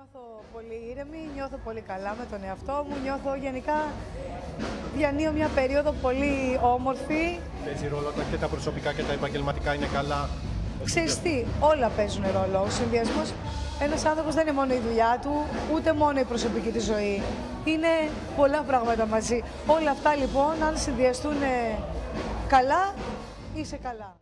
Νιώθω πολύ ήρεμη, νιώθω πολύ καλά με τον εαυτό μου, νιώθω γενικά διανύω μια περίοδο πολύ όμορφη. Παίζει ρόλο και τα προσωπικά και τα επαγγελματικά είναι καλά; Ξέρεις τι, όλα παίζουν ρόλο. Ο συνδυασμός, ένας άνθρωπος δεν είναι μόνο η δουλειά του, ούτε μόνο η προσωπική του ζωή. Είναι πολλά πράγματα μαζί. Όλα αυτά λοιπόν, αν συνδυαστούν ε, καλά, είσαι καλά.